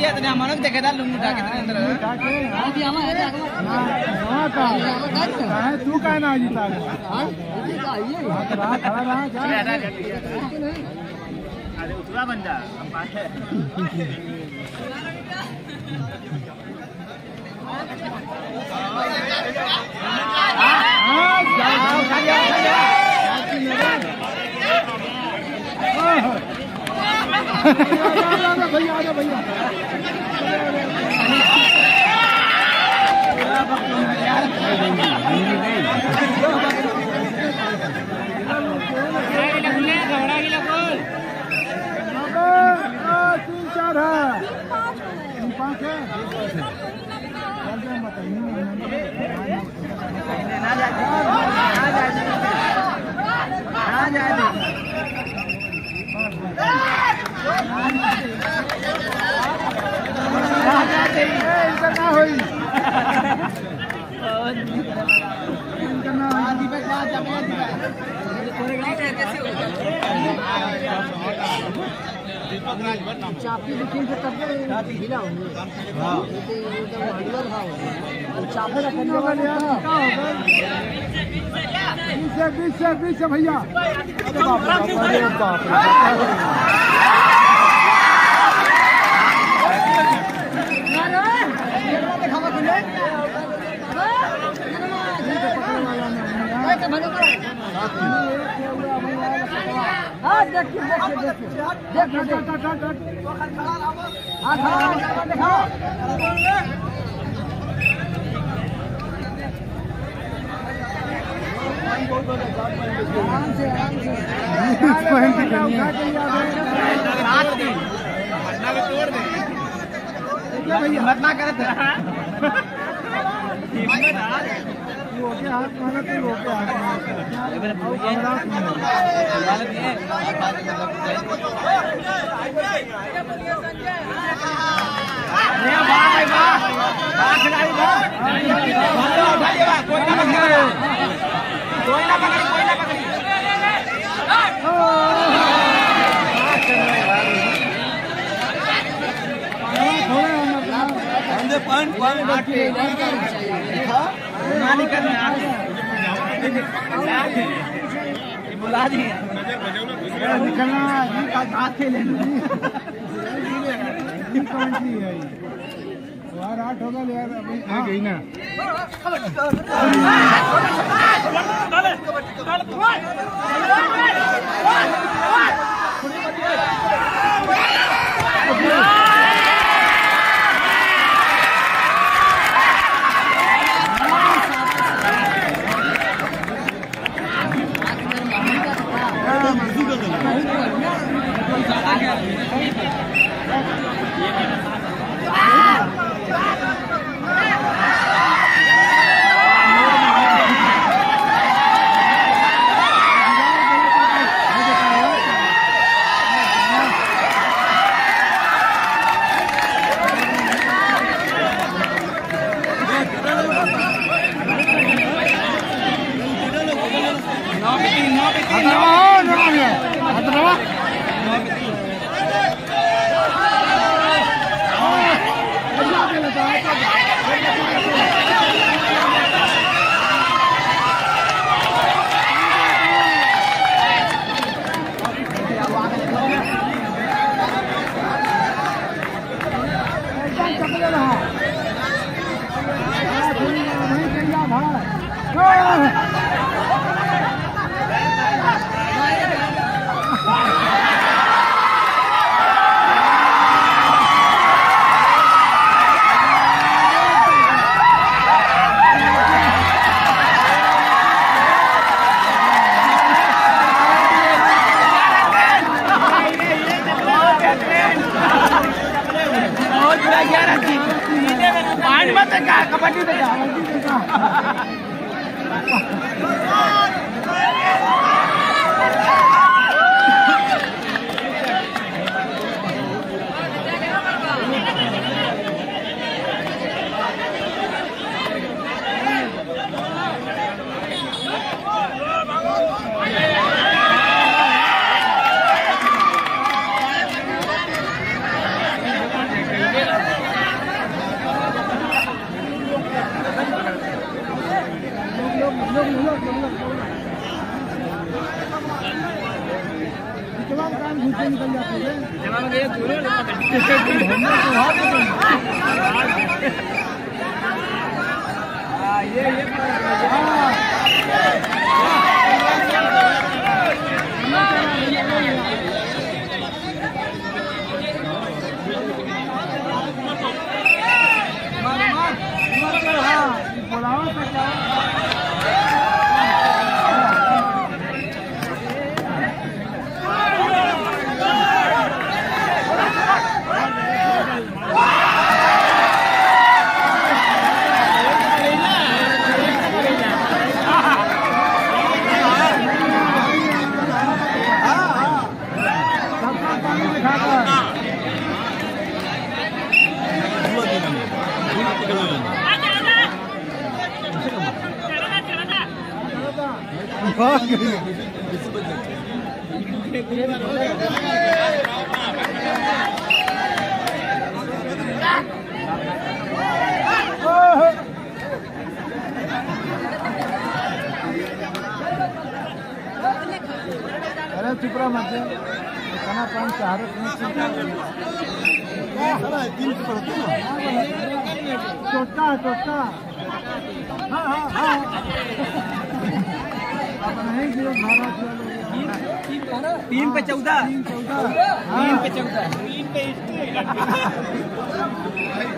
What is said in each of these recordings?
भी है तने मनक देखे था लुंगू डाके तने अंदर हाँ भी आवा है जागो हाँ का हाँ तू का ना जीता हाँ जीता आइए रहा खड़ा रहा जा अरे उतरा बंदा हम पास है हाँ जा जा जा जा भैया भैया तीन चार है तीन पाँच है चल जाए मत ना जा ना जा ना जा इनका ना होई इनका ना होई चापी लिखी से तब ढीला होंगे चापे रखने कितना हो गया कितना हो गया बीस है है है भैया। हाँ देखिए देखिए देखिए देखिए हट, हट, हट, हट। हाँ खड़ा दिखाओ आराम से आराम से बीस पॉइंट की खेलनी है। सात दिन पटना में तोड़ दे हिम्मत ना करत हिम्मत आ रोके हाथ मारा तो रोके हाथ ना पकड़े ना पकड़े। ना थोड़ा पॉइंट पॉइंट नानी करने बुला दी निकलना हाथ खेले ही आठ होगा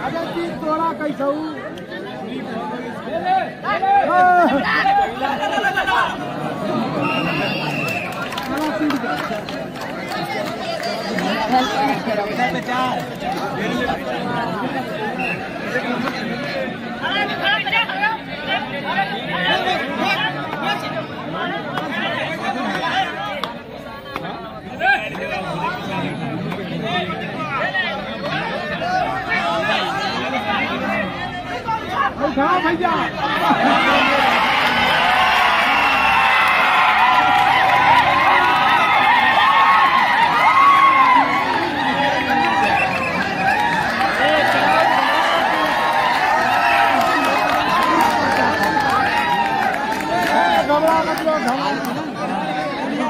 अरे तीन तोड़ा कैसे चार उठा भैया।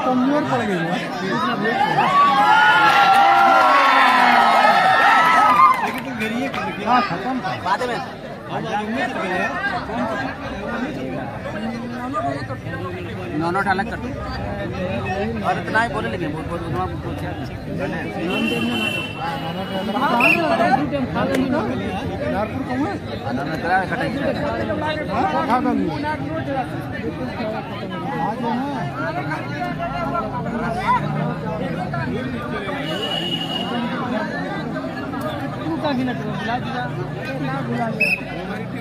कमज़ोर पड़ गई है हाँ खत्म था बाद। में नौ नोट अलग कर और इतना ही बोले लेकिन बहुत बहुत उतना है ना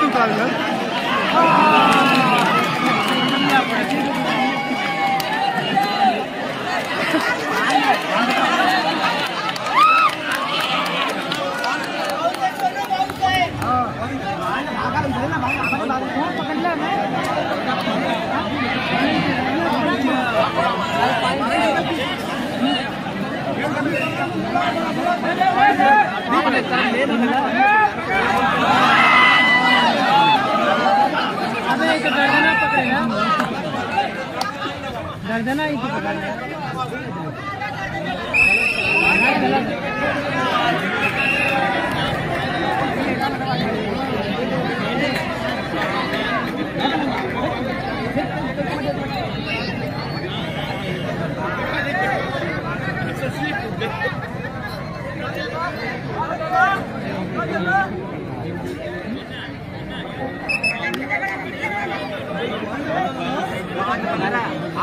दुकान है।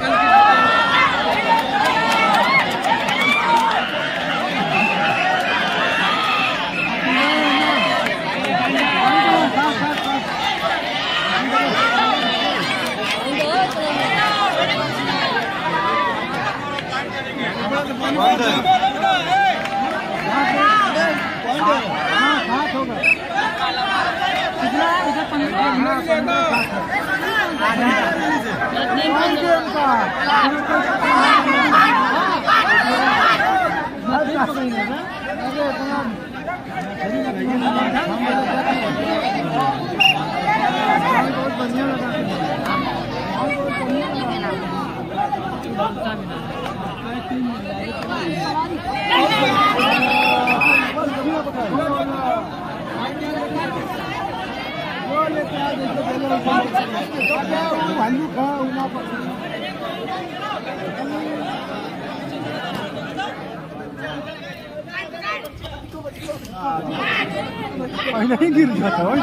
ಕಲ್ಪಿಸುತ್ತೇವೆ Aynen girdi hatta oydu.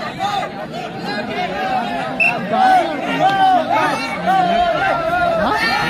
हाँ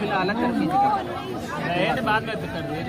फ़िलहाल अलग कर खींच बाद में कर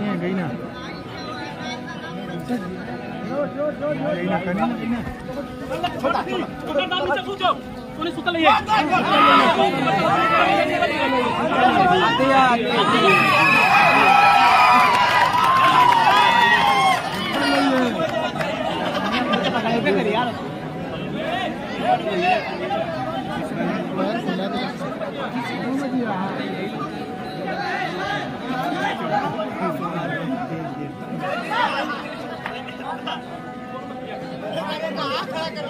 बेटा जीत गई तो बता। ना जीतने तो तू वो देखो जो उधर से जो उठा लिया इनके इनके फिर पकड़िए पकड़िए गई ना गई ना करी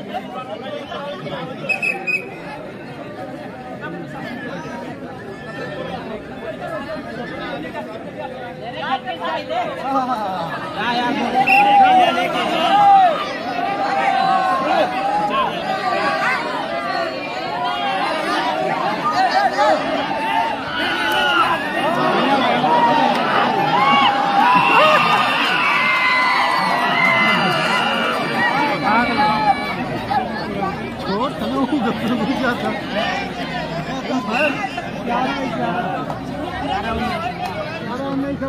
ना करी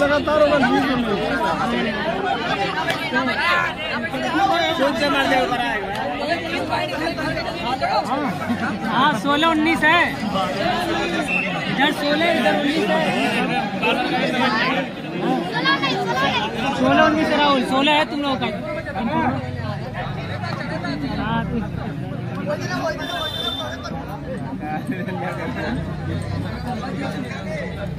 लगातार हाँ सोलह उन्नीस है। इधर सोलह इधर उन्नीस है। सोलह उन्नीस राहुल। सोलह है तुम लोगों का। हाँ,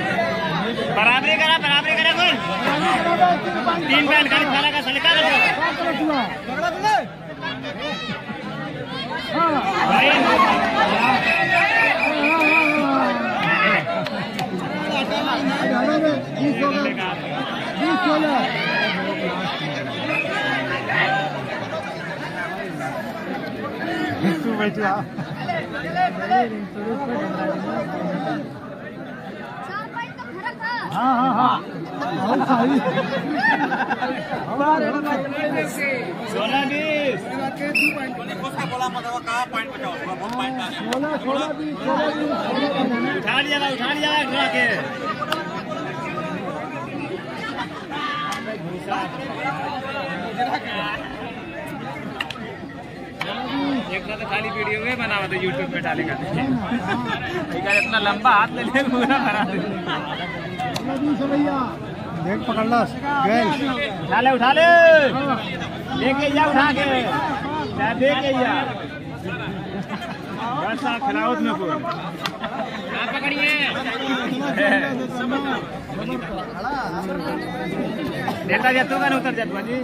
बराबरी करा बराबरी करा कौन तीन खाला का सलिका हाँ हाँ हाँ बहुत सही एक तो खाली वीडियो में बनावा तो यूट्यूब पे डालेगा इतना लंबा हाथ ले पूरा बना दे भैया देख पकड़ ला गैल उठा ले उठा ले। लेके जा उठा के। जा लेके जा। बस आप खिलाओ में बोल पकड़िए। नेता जा तू का उतर जा जी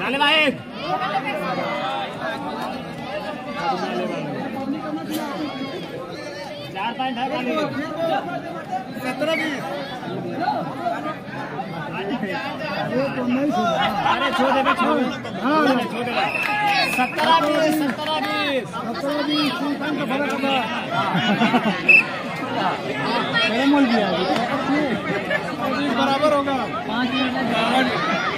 डाले भाई। चार है खाली सत्रह बीस तो अरे छोड़ दे छोड़ हाँ छोड़ दे सत्रह बीस सत्रह बीस सत्रह बीस का फ़र्क होगा बराबर होगा पाँच मिनट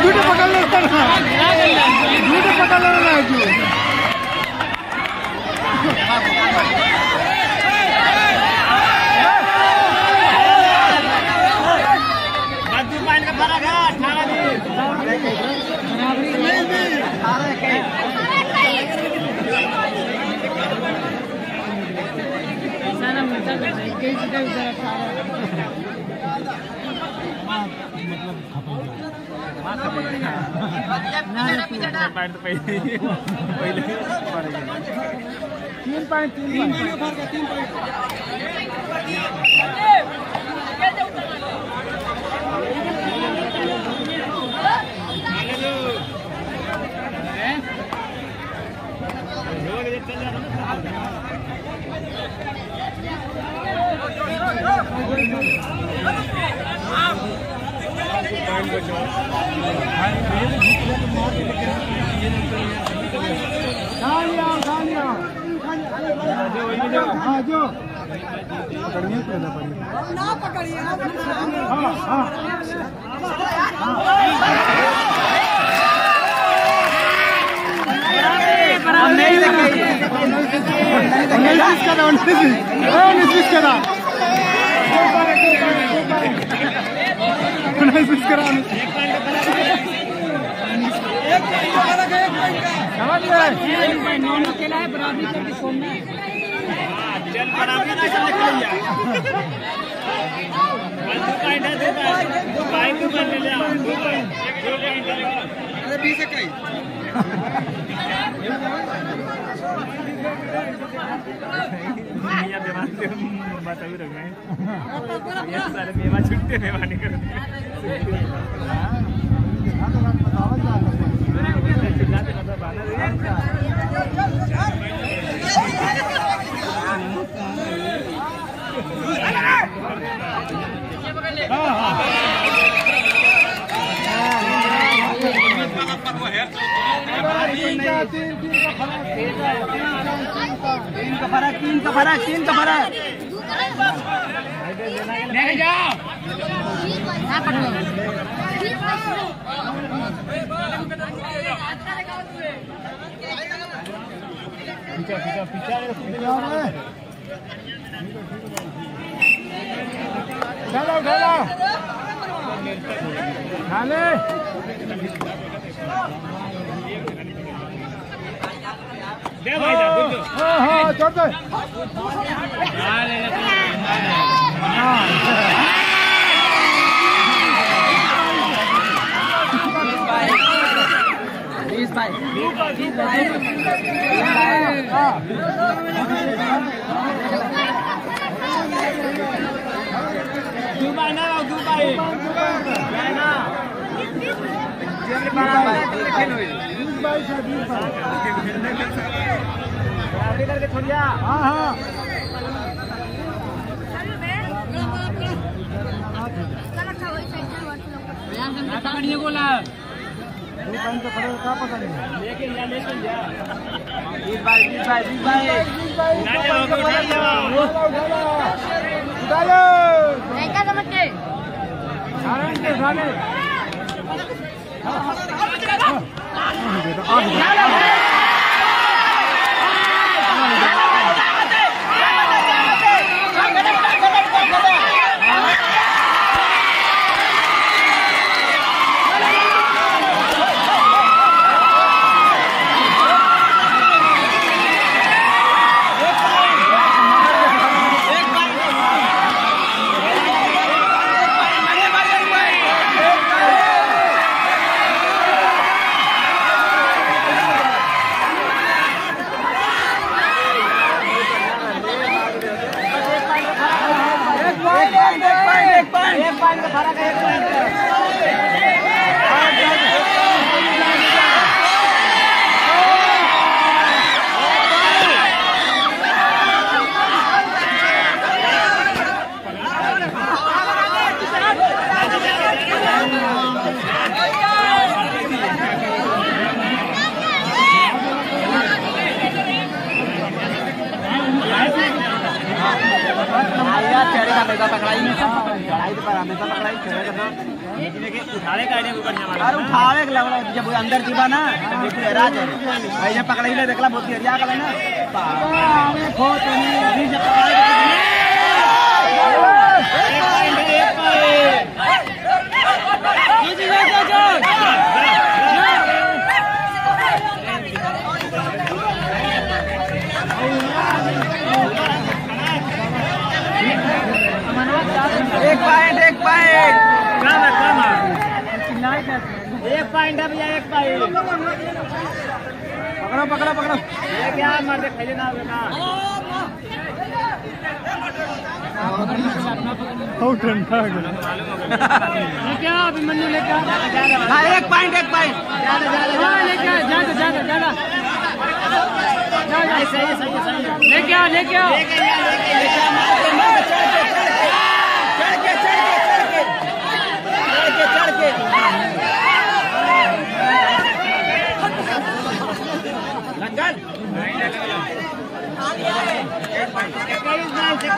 झूठे पकड़ लेना कई इधर पॉइंट तो पहले पहले तीन पॉइंट तीन पॉइंट। तीन खा लिया खा लिया हाँ जो पकड़िए पहले पकड़िए ना पकड़िए हाँ हाँ उन्नीस बीस का था उन्नीस बीस उन्नीस बीस का था उन्नीस बीस का था समझ गए नौ नौ केला है बराबरी करके सोमनी चल बराबरी ले ले आओ, दो पॉइंट दो पॉइंट है अरे बीस इक्कीस दुनिया बीमार से बता भी रख रहे ये सारे मेवा छुट्टे मेवा नहीं करते जाते मतलब बाना रे तीन का फ़र्क तीन का फ़र्क तीन का फ़र्क लेके जाओ। पीछे पीछे पीछे चलो चलो। खाले। दे भाई जा दूध दो हाँ हाँ चल चल हाँ ले ले बीस भाई दुबई ना आओ दुबई है बराबरी करके छोड़िया। हाँ हाँ। पकड़िए बोला दो टाइम का फ़र्क क्या पता नहीं लेके जा लेके जा बीस बाईस बीस बाईस बीस जाओ ना जाओ उठा लो क्या समझ के कारण के उठा ले एक पॉइंट एक पॉइंट एक पॉइंट एक पॉइंट का फ़र्क है एक पॉइंट का यार चेहरे का हमेशा पकड़ाई चढ़ाई तो पर हमेशा पकड़ाई चेहरे का उठाने का आइडिया ऊपर नहीं अरे उठावे के लगला जब अंदर जीवा ना तो भाई, जब पकड़ाई ले देखला, बहुत हरिया गला ना। पावे तो एक पॉइंट एक पॉइंट एक पॉइंट है भैया एक पॉइंट पकड़ो पकड़ो पकड़ो ये क्या मर्द खेले ना बेटा क्या अभिमन्यु लेके आ हाँ एक पॉइंट एक पॉइंट ज़्यादा ज़्यादा हाँ, लेके आ ज़्यादा ज़्यादा ज़्यादा लेके आ लेके आ के चढ़ के चढ़ के चढ़ के चढ़ के लंगल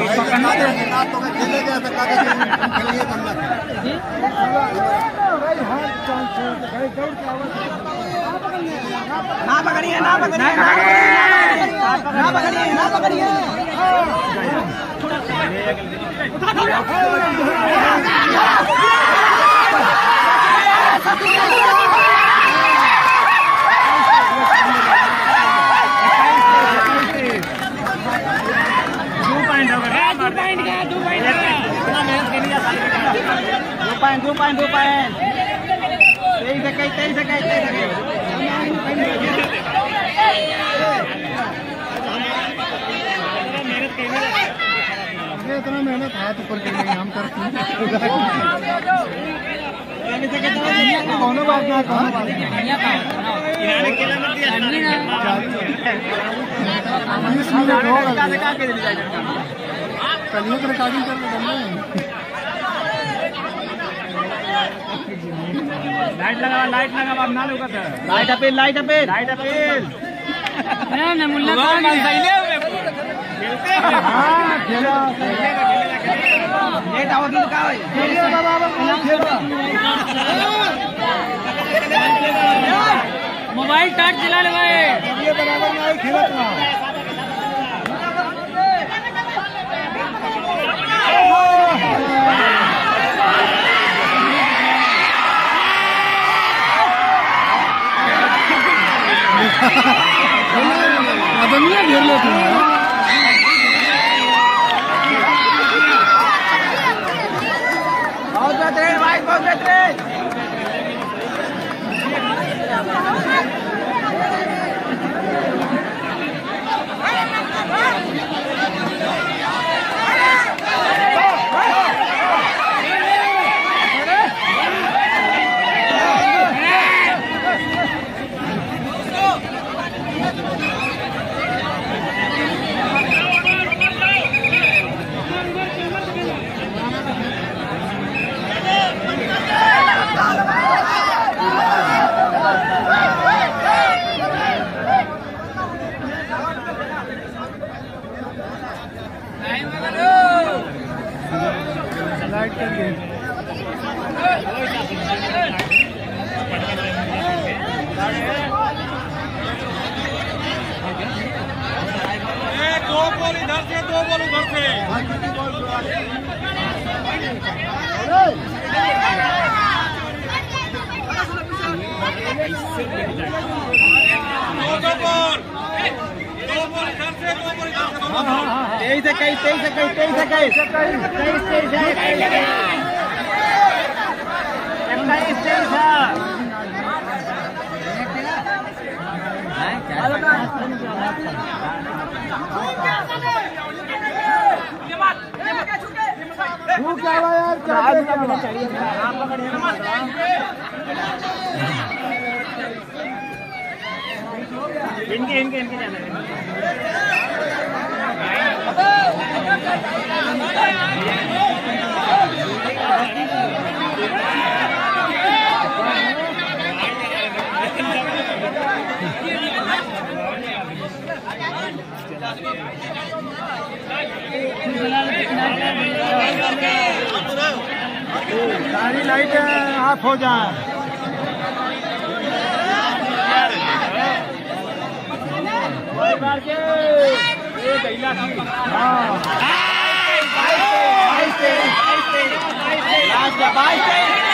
ये पकड़िए ना पकड़िए ना पकड़िए ना पकड़िए ना पकड़िए दो पॉइंट हो गया दो पॉइंट का दो पॉइंट इतना मेहनत के लिए दो पॉइंट दो पॉइंट तेईस इक्कीस तेईस इक्कीस तेईस ये इतना मेहनत हाथ ऊपर के लिए हम करते हैं। कौन बात ना कौन बीस मिनट हो रिकॉर्डिंग कर रहे हैं लाइट लगा लाइट लगा अब ना था light appeal light appeal light appeal ना ना मुल्ला कौन है हाँ। खेला। ये दावत का है? खेलिए बाबा खेला। मोबाइल टच दिला लगाए ये बराबर में आई खेला adamlar yerleşmiyor ya. Bağdat Rey, Vay Bağdat Rey! लाइटें ऑफ़ हो जाए। हाँ